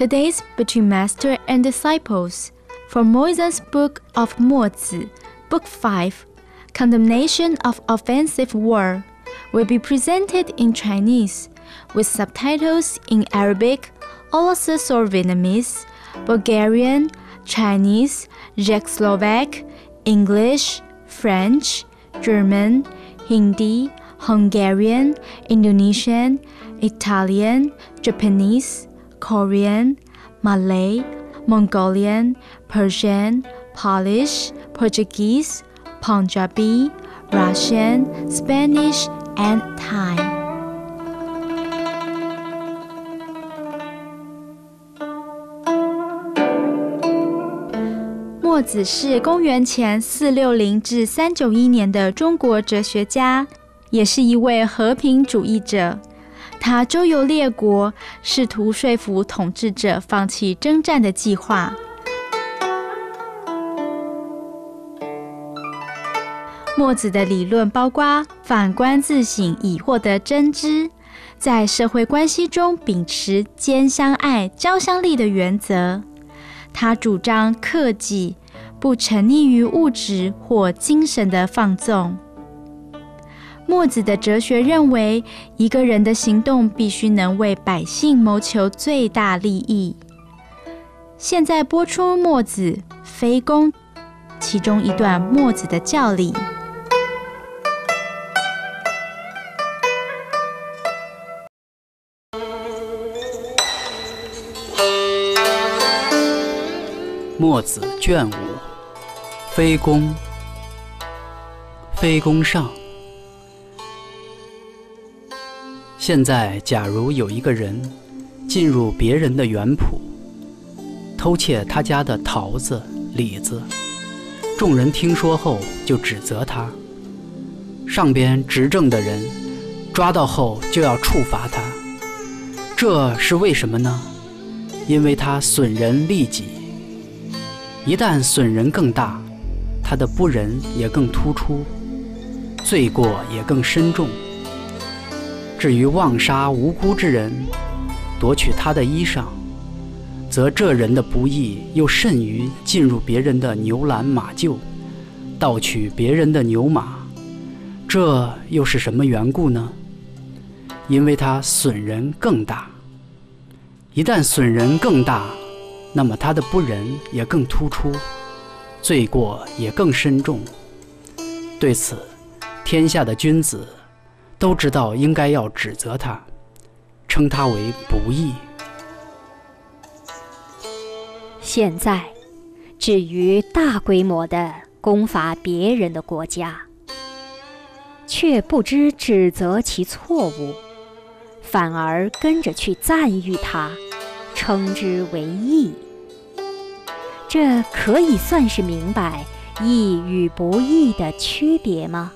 Today's between master and disciples. From Moses' book of Mozi, book 5, Condemnation of Offensive War, will be presented in Chinese with subtitles in Arabic, also or Vietnamese, Bulgarian, Chinese, Czechoslovak, English, French, German, Hindi, Hungarian, Indonesian, Italian, Japanese, Korean, Malay, Mongolian, Persian, Polish, Portuguese, Punjabi, Russian, Spanish, and Thai. 墨子是公元前四六零至三九一年的中国哲学家，也是一位和平主义者。 他周游列国，试图说服统治者放弃征战的计划。墨子的理论包括反观自省以获得真知，在社会关系中秉持兼相爱、交相利的原则。他主张克己。不沉溺于物质或精神的放纵。墨子的哲学认为，一个人的行动必须能为百姓谋求最大利益。现在播出墨子《非攻》其中一段墨子的教理。墨子卷五。非攻，非攻上。现在，假如有一个人进入别人的园圃，偷窃他家的桃子、李子，众人听说后就指责他。上边执政的人抓到后就要处罚他，这是为什么呢？因为他损人利己，一旦损人更大。他的不仁也更突出，罪过也更深重。至于妄杀无辜之人，夺取他的衣裳，则这人的不义又甚于进入别人的牛栏马厩，盗取别人的牛马。这又是什么缘故呢？因为他损人更大。一旦损人更大，那么他的不仁也更突出。罪过也更深重。对此，天下的君子都知道应该要指责他，称他为不义。现在，至于大规模的攻伐别人的国家，却不知指责其错误，反而跟着去赞誉他，称之为义。这可以算是明白义与不义的区别吗？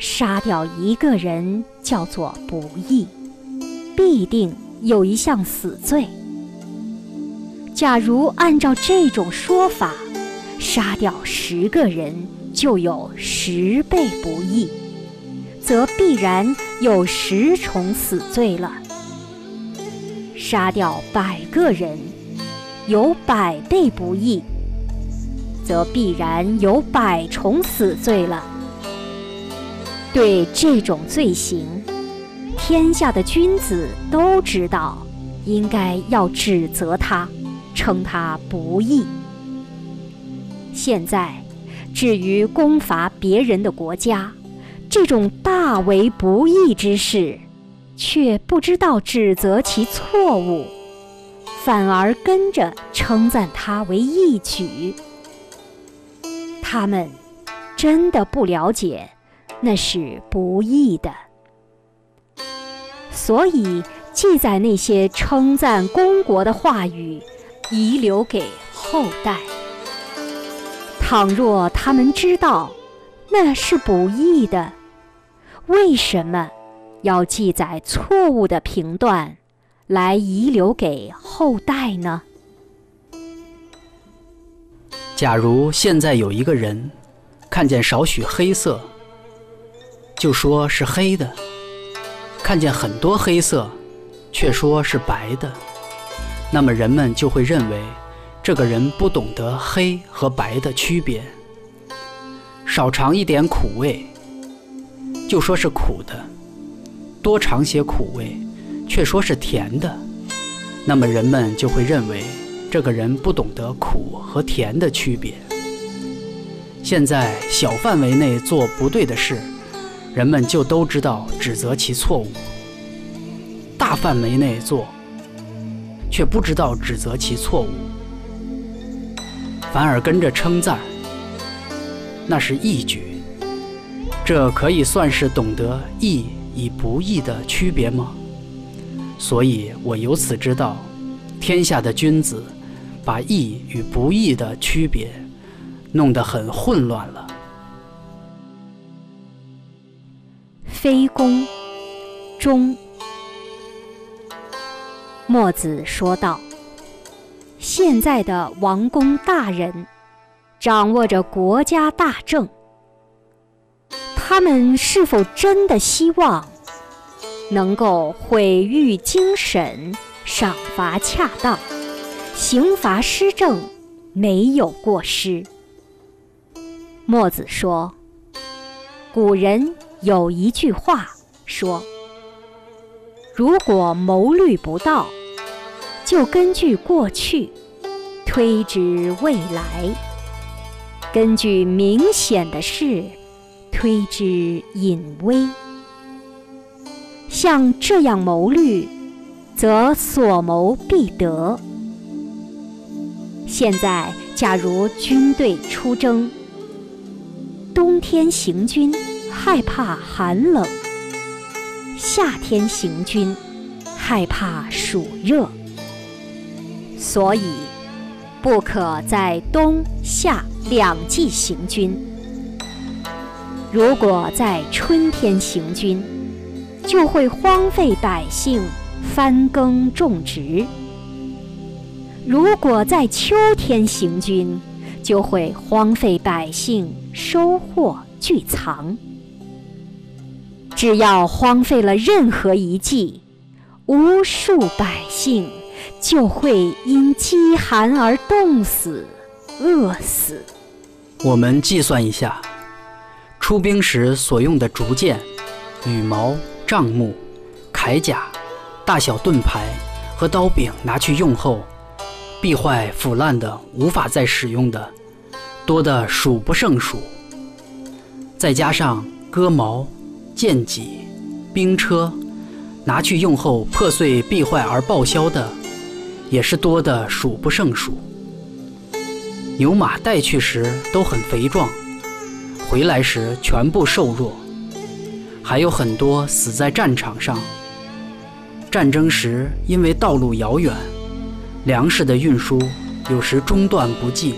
杀掉一个人叫做不义，必定有一项死罪。假如按照这种说法，杀掉十个人就有十倍不义，则必然有十重死罪了。杀掉百个人。有百倍不义，则必然有百重死罪了。对这种罪行，天下的君子都知道，应该要指责他，称他不义。现在，至于攻伐别人的国家，这种大为不义之事，却不知道指责其错误。反而跟着称赞他为义举，他们真的不了解那是不易的，所以记载那些称赞公国的话语，遗留给后代。倘若他们知道那是不易的，为什么要记载错误的评断？来遗留给后代呢？假如现在有一个人看见少许黑色，就说是黑的；看见很多黑色，却说是白的；那么人们就会认为这个人不懂得黑和白的区别。少尝一点苦味，就说是苦的；多尝些苦味，却说是甜的。那么人们就会认为这个人不懂得苦和甜的区别。现在小范围内做不对的事，人们就都知道指责其错误；大范围内做，却不知道指责其错误，反而跟着称赞，那是义举。这可以算是懂得义与不义的区别吗？所以我由此知道，天下的君子把义与不义的区别弄得很混乱了。非攻，中。墨子说道：“现在的王公大人掌握着国家大政，他们是否真的希望？”能够毁誉精审，赏罚恰当，刑罚施政没有过失。墨子说：“古人有一句话说，如果谋虑不到，就根据过去推之未来；根据明显的事推之隐微。”像这样谋虑，则所谋必得。现在，假如军队出征，冬天行军害怕寒冷，夏天行军害怕暑热，所以不可在冬夏两季行军。如果在春天行军，就会荒废百姓翻耕种植；如果在秋天行军，就会荒废百姓收获聚藏。只要荒废了任何一季，无数百姓就会因饥寒而冻死、饿死。我们计算一下，出兵时所用的竹箭、羽毛。帐幕、铠甲、大小盾牌和刀柄拿去用后，必坏腐烂的、无法再使用的，多得数不胜数。再加上戈矛、剑戟、兵车，拿去用后破碎、必坏而报销的，也是多的数不胜数。牛马带去时都很肥壮，回来时全部瘦弱。还有很多死在战场上。战争时，因为道路遥远，粮食的运输有时中断不计，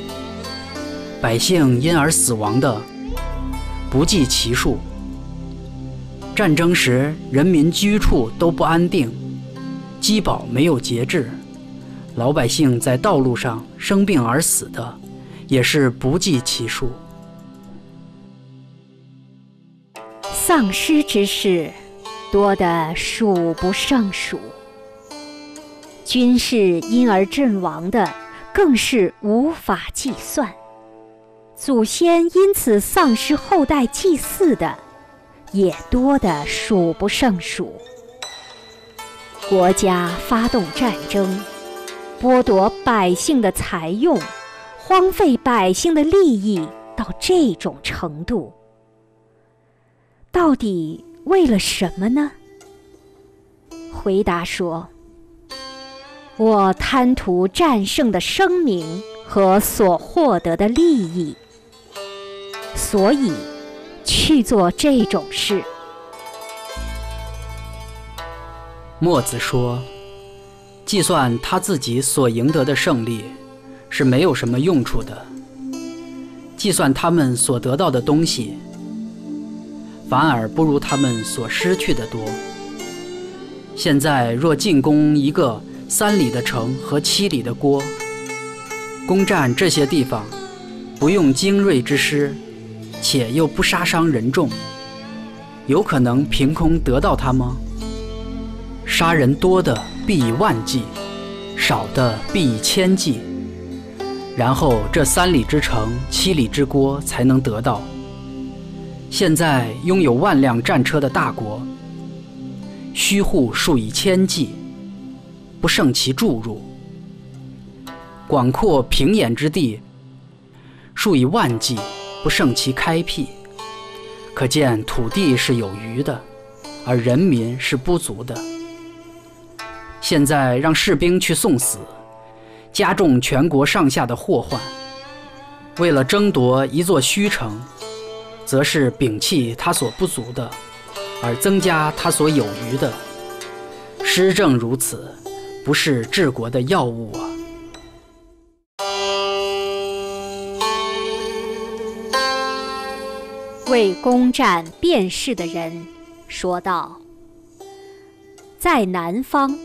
百姓因而死亡的不计其数。战争时，人民居处都不安定，饥饱没有节制，老百姓在道路上生病而死的也是不计其数。丧失之事多得数不胜数，军士因而阵亡的更是无法计算，祖先因此丧失后代祭祀的也多得数不胜数。国家发动战争，剥夺百姓的财用，荒废百姓的利益到这种程度。到底为了什么呢？回答说：“我贪图战胜的声名和所获得的利益，所以去做这种事。”墨子说：“计算他自己所赢得的胜利是没有什么用处的，计算他们所得到的东西。”反而不如他们所失去的多。现在若进攻一个三里的城和七里的郭，攻占这些地方，不用精锐之师，且又不杀伤人众，有可能凭空得到它吗？杀人多的必以万计，少的必以千计，然后这三里之城、七里之郭才能得到。现在拥有万辆战车的大国，虚户数以千计，不胜其注入；广阔平野之地，数以万计，不胜其开辟。可见土地是有余的，而人民是不足的。现在让士兵去送死，加重全国上下的祸患。为了争夺一座虚城。则是摒弃他所不足的，而增加他所有余的。施政如此，不是治国的要务啊！为攻占便士的人说道：“在南方，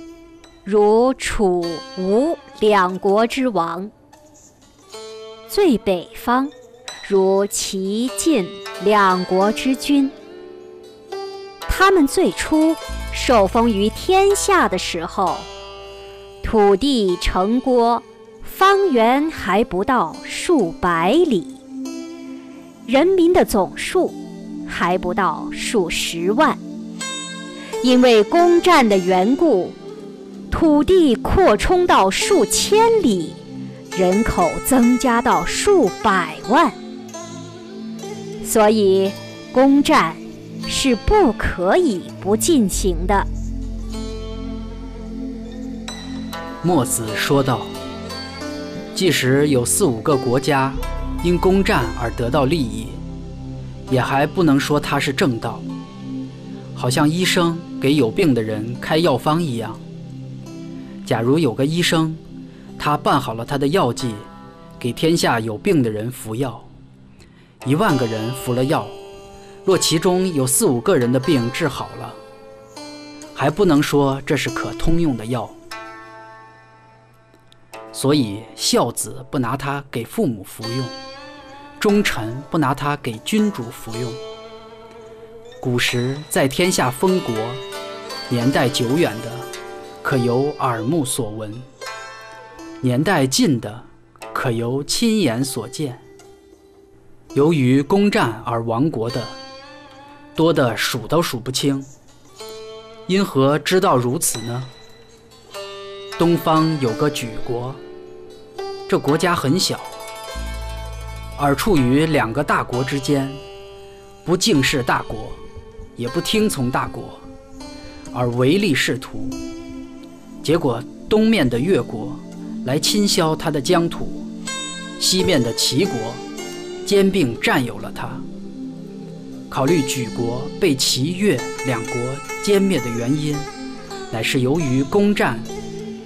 如楚、吴两国之王；最北方，如齐、晋。”两国之君，他们最初受封于天下的时候，土地城郭方圆还不到数百里，人民的总数还不到数十万。因为攻占的缘故，土地扩充到数千里，人口增加到数百万。所以，攻占是不可以不进行的。墨子说道：“即使有四五个国家因攻占而得到利益，也还不能说它是正道。好像医生给有病的人开药方一样。假如有个医生，他办好了他的药剂，给天下有病的人服药。”一万个人服了药，若其中有四五个人的病治好了，还不能说这是可通用的药。所以孝子不拿它给父母服用，忠臣不拿它给君主服用。古时在天下封国，年代久远的，可由耳目所闻；年代近的，可由亲眼所见。由于攻占而亡国的多的数都数不清，因何知道如此呢？东方有个莒国，这国家很小，而处于两个大国之间，不敬视大国，也不听从大国，而唯利是图。结果东面的越国来侵削他的疆土，西面的齐国。兼并占有了他。考虑举国被齐越两国歼灭的原因，乃是由于攻占。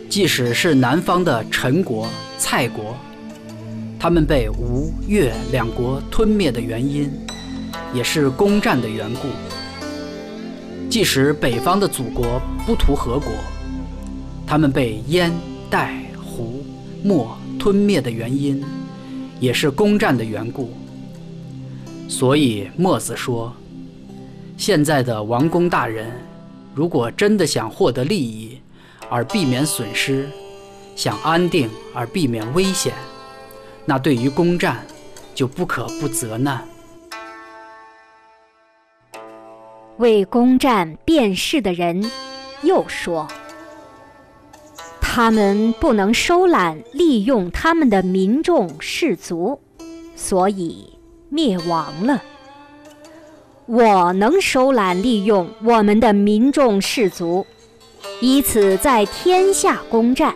即使是南方的陈国、蔡国，他们被吴越两国吞灭的原因，也是攻占的缘故。即使北方的祖国不图合国，他们被燕、代、胡、墨吞灭的原因。也是攻占的缘故，所以墨子说：现在的王公大人，如果真的想获得利益而避免损失，想安定而避免危险，那对于攻占就不可不责难。为攻占便士的人，又说。他们不能收揽利用他们的民众士卒，所以灭亡了。我能收揽利用我们的民众士卒，以此在天下攻占，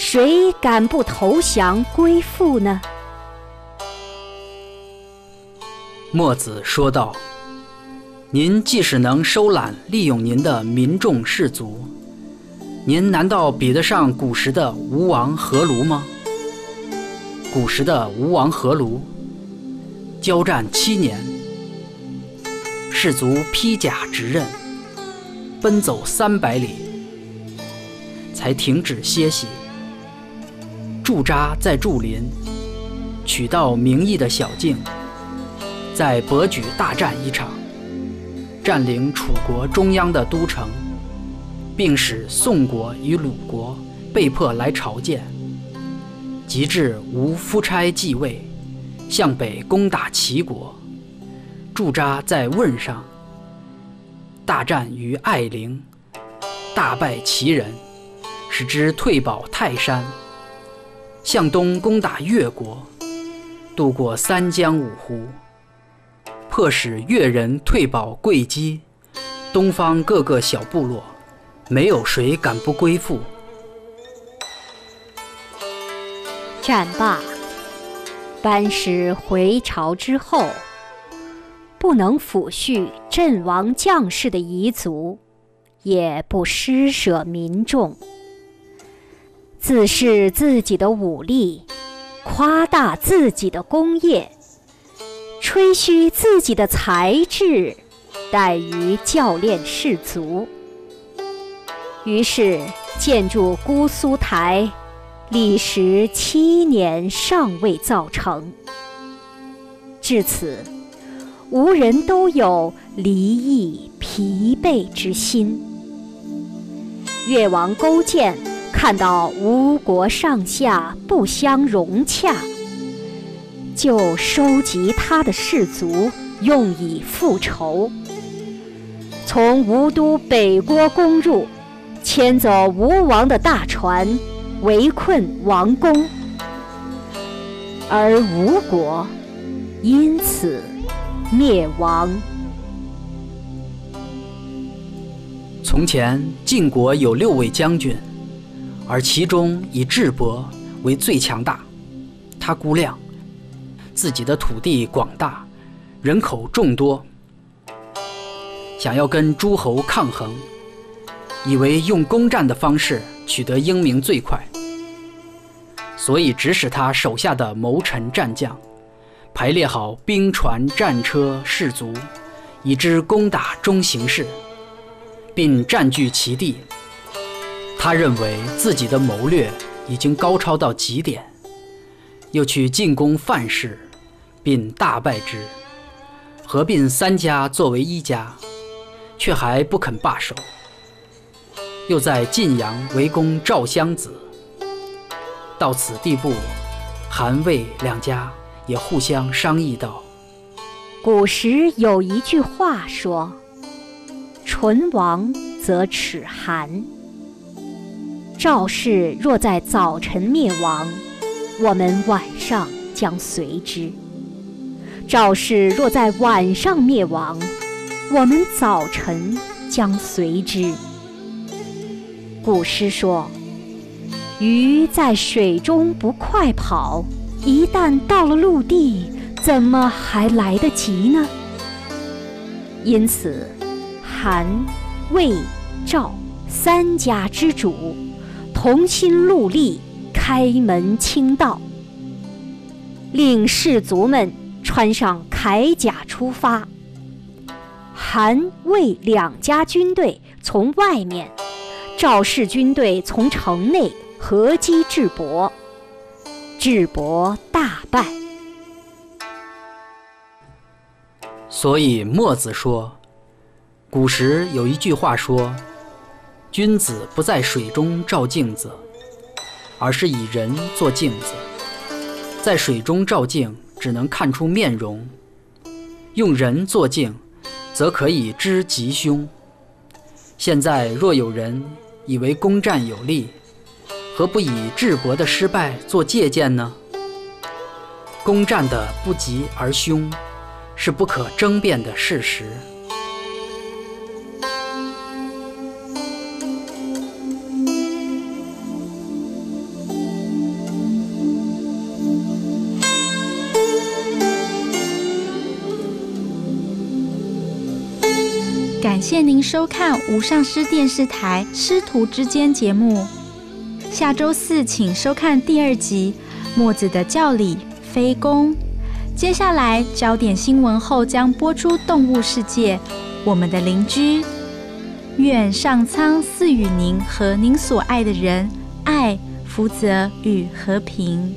谁敢不投降归附呢？墨子说道：“您即使能收揽利用您的民众士卒。”您难道比得上古时的吴王阖庐吗？古时的吴王阖庐，交战七年，士卒披甲执刃，奔走三百里，才停止歇息，驻扎在驻林，取道名义的小径，在博举大战一场，占领楚国中央的都城。并使宋国与鲁国被迫来朝见。及至吴夫差继位，向北攻打齐国，驻扎在汶上。大战于艾陵，大败齐人，使之退保泰山。向东攻打越国，渡过三江五湖，迫使越人退保贵基。东方各个小部落，没有谁敢不归附。战罢，班师回朝之后。不能抚恤阵亡将士的遗族，也不施舍民众，自恃自己的武力，夸大自己的功业，吹嘘自己的才智，怠于教练士卒。于是建筑姑苏台，历时七年尚未造成。至此。无人都有离异疲惫之心。越王勾践看到吴国上下不相融洽，就收集他的士卒，用以复仇。从吴都北郭攻入，牵走吴王的大船，围困王宫，而吴国因此。灭亡。从前晋国有六位将军，而其中以智伯为最强大。他估量自己的土地广大，人口众多，想要跟诸侯抗衡，以为用攻战的方式取得英名最快，所以指使他手下的谋臣战将。排列好兵船、战车、士卒，以之攻打中行氏，并占据其地。他认为自己的谋略已经高超到极点，又去进攻范氏，并大败之，合并三家作为一家，却还不肯罢手。又在晋阳围攻赵襄子，到此地步，韩魏两家。也互相商议道：“古时有一句话说：‘唇亡则齿寒。’赵氏若在早晨灭亡，我们晚上将随之；赵氏若在晚上灭亡，我们早晨将随之。”古诗说：“鱼在水中不快跑。”一旦到了陆地，怎么还来得及呢？因此，韩、魏、赵三家之主同心戮力，开门清道，令士卒们穿上铠甲出发。韩、魏两家军队从外面，赵氏军队从城内合击智伯。智伯大败，所以墨子说：“古时有一句话说，君子不在水中照镜子，而是以人做镜子。在水中照镜，只能看出面容；用人做镜，则可以知吉凶。现在若有人以为攻战有利，”何不以智伯的失败做借鉴呢？攻战的不吉而凶，是不可争辩的事实。谢您收看无上师电视台《师徒之间》节目。下周四，请收看第二集《墨子的教理非攻》。接下来，焦点新闻后将播出《动物世界》，我们的邻居。愿上苍赐予您和您所爱的人爱、福泽与和平。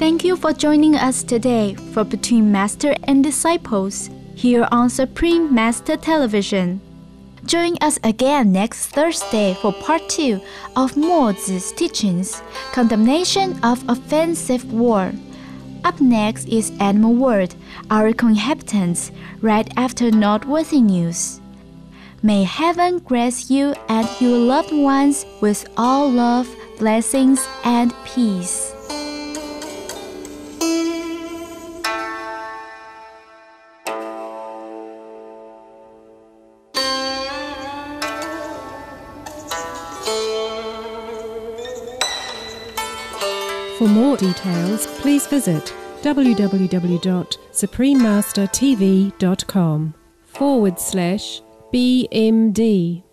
Thank you for joining us today for Between Master and Disciples here on Supreme Master Television. Join us again next Thursday for part two of Mozi's teachings, Condemnation of Offensive War. Up next is Animal World, our cohabitants, right after noteworthy news. May heaven grace you and your loved ones with all love, blessings, and peace. Details, please visit www.suprememastertv.com forward slash BMD.